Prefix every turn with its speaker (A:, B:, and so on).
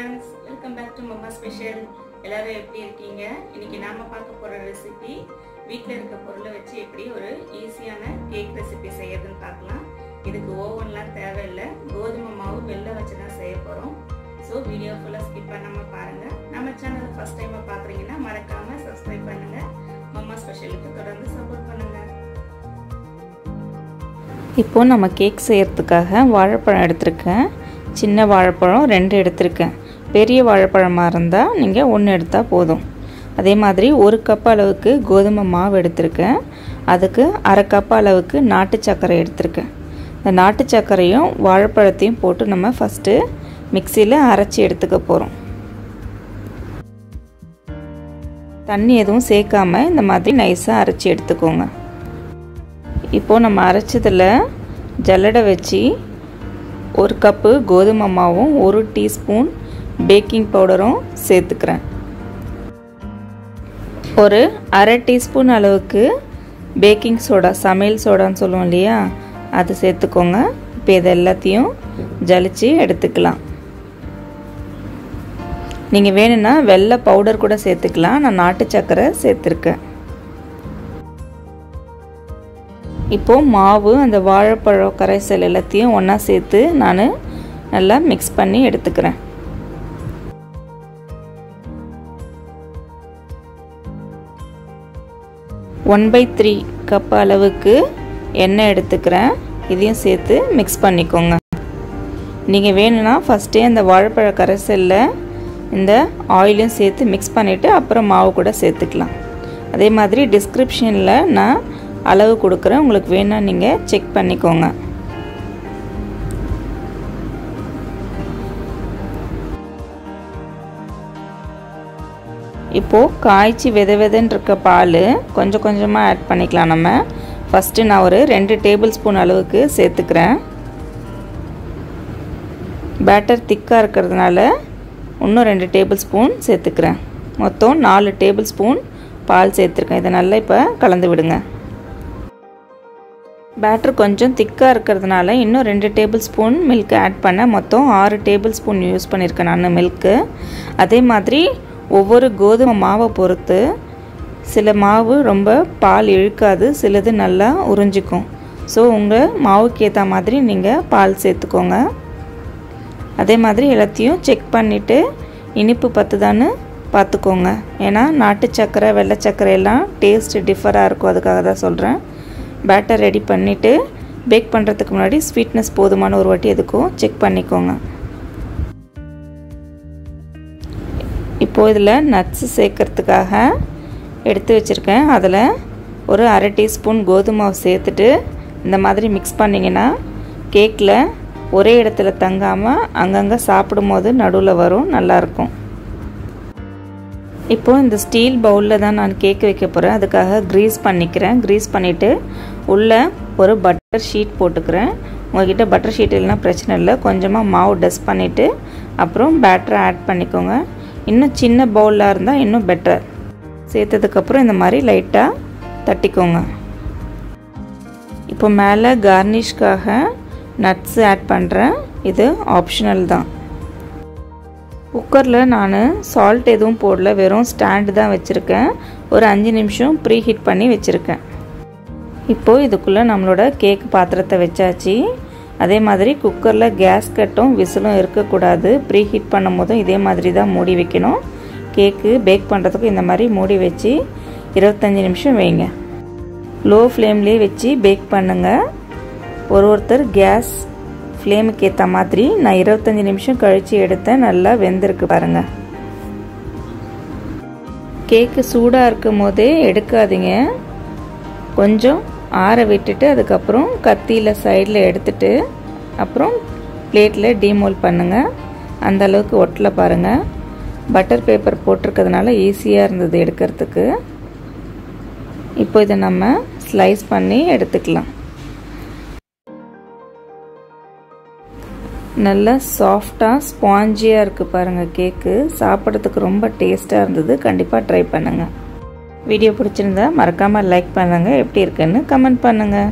A: Friends welcome back to mamma special எல்லாரும் எப்படி இருக்கீங்க? இன்னைக்கு நாம பார்க்க போற ரெசிபி வீட்டில் இருக்க பொருளை வச்சு எப்படி ஒரு ஈஸியான கேக் ரெசிபி செய்யறதுன்னு பார்க்கலாம். இதுக்கு ஓவன்லாம் தேவையில்லை. கோதுமை மாவு வெள்ளை வச்சு தான் செய்ய போகிறோம் ஸோ வீடியோ ஃபுல்லாக ஸ்கிப் பண்ணாமல் பாருங்கள் நம்ம சேனல் ஃபஸ்ட் டைமாக பார்க்குறீங்கன்னா மறக்காமல் சப்ஸ்கிரைப் பண்ணுங்கள் மம்மா ஸ்பெஷலுக்கு தொடர்ந்து சப்போர்ட் பண்ணுங்கள்
B: இப்போது நம்ம கேக் செய்கிறதுக்காக வாழைப்பழம் எடுத்திருக்கேன். சின்ன வாழைப்பழம் ரெண்டு எடுத்திருக்கேன். பெரிய வாழைப்பழமாக இருந்தால் நீங்கள் ஒன்று எடுத்தால் போதும். அதே மாதிரி ஒரு கப் அளவுக்கு கோதுமை மாவு எடுத்திருக்கேன். அதுக்கு அரை கப் அளவுக்கு நாட்டு சர்க்கரை எடுத்திருக்கேன். இந்த நாட்டு சர்க்கரையும் வாழைப்பழத்தையும் போட்டு நம்ம ஃபஸ்ட்டு மிக்சியில் அரைச்சி எடுத்துக்க போகிறோம் தண்ணி எதுவும் சேர்க்காம இந்த மாதிரி நைஸாக அரைச்சி எடுத்துக்கோங்க. இப்போது நம்ம அரைச்சதில் ஜல்லடை வச்சு ஒரு கப்பு கோதுமை மாவும் ஒரு டீஸ்பூன் பேக்கிங் பவுடரும் சேர்த்துக்கிறேன். ஒரு அரை டீஸ்பூன் அளவுக்கு பேக்கிங் சோடா சமையல் சோடான்னு சொல்லுவோம் இல்லையா? அது சேர்த்துக்கோங்க. இப்போ இது எல்லாத்தையும் ஜலிச்சு எடுத்துக்கலாம். நீங்கள் வேணும்னா வெள்ளை பவுடர் கூட சேர்த்துக்கலாம். நான் நாட்டு சக்கரை சேர்த்துருக்கேன். இப்போது மாவு அந்த வாழைப்பழம் கரைசல் எல்லாத்தையும் ஒன்றா சேர்த்து நான் நல்லா மிக்ஸ் பண்ணி எடுத்துக்கிறேன். ஒன் பை த்ரீ கப் அளவுக்கு எண்ணெய் எடுத்துக்கிறேன். இதையும் சேர்த்து மிக்ஸ் பண்ணிக்கோங்க. நீங்கள் வேணும்னா ஃபஸ்ட்டே அந்த வாழைப்பழ கரைசலில் இந்த ஆயிலையும் சேர்த்து மிக்ஸ் பண்ணிவிட்டு அப்புறம் மாவு கூட சேர்த்துக்கலாம். அதே மாதிரி டிஸ்கிரிப்ஷனில் நான் அளவு கொடுக்குறேன். உங்களுக்கு வேணால் நீங்கள் செக் பண்ணிக்கோங்க. இப்போது காய்ச்சி வித விதன்னு இருக்க பால் கொஞ்சம் கொஞ்சமாக ஆட் பண்ணிக்கலாம் நம்ம. ஃபஸ்ட்டு நான் ஒரு ரெண்டு டேபிள் ஸ்பூன் அளவுக்கு சேர்த்துக்கிறேன். பேட்டர் திக்காக இருக்கிறதுனால இன்னும் ரெண்டு டேபிள் ஸ்பூன் சேர்த்துக்கிறேன். மொத்தம் நாலு டேபிள் ஸ்பூன் பால் சேர்த்துருக்கேன். இதை நல்லா இப்போ கலந்து விடுங்க. பேட்டர் கொஞ்சம் திக்காக இருக்கிறதுனால இன்னும் ரெண்டு டேபிள் ஸ்பூன் மில்க் ஆட் பண்ண மொத்தம் ஆறு டேபிள் ஸ்பூன் யூஸ் பண்ணியிருக்கேன் நான் மில்க்கு அதே மாதிரி ஒவ்வொரு கோதுமை மாவை பொறுத்து சில மாவு ரொம்ப பால் இழுக்காது சிலது நல்லா உறிஞ்சிக்கும். ஸோ உங்கள் மாவுக்கு ஏற்ற மாதிரி நீங்கள் பால் சேர்த்துக்கோங்க. அதே மாதிரி எல்லாத்தையும் செக் பண்ணிவிட்டு இனிப்பு பத்துதான்னு பார்த்துக்கோங்க ஏன்னா நாட்டு சர்க்கரை வெள்ளை சர்க்கரை எல்லாம் டேஸ்ட் டிஃபராக இருக்கும். அதுக்காக தான் சொல்கிறேன் பேட்டர் ரெடி பண்ணிவிட்டு பேக் பண்ணுறதுக்கு முன்னாடி ஸ்வீட்னஸ் போதுமான ஒரு வாட்டி எதுக்கும் செக் பண்ணிக்கோங்க. இப்போது இதில் நட்ஸு சேர்க்கறதுக்காக எடுத்து வச்சுருக்கேன். அதில் ஒரு அரை டீஸ்பூன் கோதுமை சேர்த்துட்டு இந்த மாதிரி மிக்ஸ் பண்ணிங்கன்னா கேக்கில் ஒரே இடத்துல தங்காமல் அங்கங்கே சாப்பிடும் போது நடுவில் வரும் நல்லாயிருக்கும். இப்போது இந்த ஸ்டீல் பவுலில் தான் நான் கேக் வைக்க போகிறேன் அதுக்காக க்ரீஸ் பண்ணிக்கிறேன். க்ரீஸ் பண்ணிவிட்டு உள்ளே ஒரு பட்டர் ஷீட் போட்டுக்கிறேன். உங்கள்கிட்ட பட்டர் ஷீட் இல்லைனா பிரச்சனை இல்லை. கொஞ்சமாக மாவு டஸ்ட் பண்ணிவிட்டு அப்புறம் பேட்டரை ஆட் பண்ணிக்கோங்க. இன்னும் சின்ன பவுலாக இருந்தால் இன்னும் பெட்டர் சேர்த்ததுக்கப்புறம் இந்த மாதிரி லைட்டாக தட்டிக்கோங்க. இப்போ மேலே கார்னிஷ்காக நட்ஸு ஆட் பண்ணுறேன் இது ஆப்ஷனல் தான். குக்கரில் நான் சால்ட் எதுவும் போடல. வெறும் ஸ்டாண்டு தான் வச்சுருக்கேன். ஒரு அஞ்சு நிமிஷம் ப்ரீ ஹீட் பண்ணி வச்சுருக்கேன். இப்போது இதுக்குள்ளே நம்மளோட கேக் பாத்திரத்தை வச்சாச்சு. அதே மாதிரி குக்கரில் கேஸ் கட்டும் விசிலும் இருக்கக்கூடாது. ப்ரீ ஹீட் பண்ணும் போதும் இதே மாதிரி தான் மூடி வைக்கணும். கேக்கு பேக் பண்ணுறதுக்கு இந்த மாதிரி மூடி வச்சு இருபத்தஞ்சி நிமிஷம் வைங்க. லோ ஃப்ளேம்லேயே வச்சு பேக் பண்ணுங்கள் ஒரு ஒருத்தர் கேஸ் ஃப்ளேமுக்கு ஏற்ற மாதிரி நான் இருபத்தஞ்சி நிமிஷம் கழித்து எடுத்தேன். நல்லா வெந்திருக்கு பாருங்கள் கேக்கு சூடாக இருக்கும் போதே எடுக்காதீங்க. கொஞ்சம் ஆற விட்டுட்டு அதுக்கப்புறம் கத்தியில் சைடில் எடுத்துட்டு அப்புறம் பிளேட்டில் டீமோல் பண்ணுங்கள் அந்த அளவுக்கு ஒட்டலை பாருங்கள் பட்டர் பேப்பர் போட்டிருக்கிறதுனால ஈஸியாக இருந்தது எடுக்கிறதுக்கு. இப்போ இதை நம்ம ஸ்லைஸ் பண்ணி எடுத்துக்கலாம். நல்லா சாஃப்டாக ஸ்பாஞ்சியாக இருக்குது பாருங்கள் கேக்கு சாப்பிட்றதுக்கு ரொம்ப டேஸ்ட்டாக இருந்தது. கண்டிப்பாக ட்ரை பண்ணுங்கள் வீடியோ பிடிச்சிருந்தா மறக்காமல் லைக் பண்ணுங்கள் எப்படி இருக்குன்னு கமெண்ட் பண்ணுங்கள்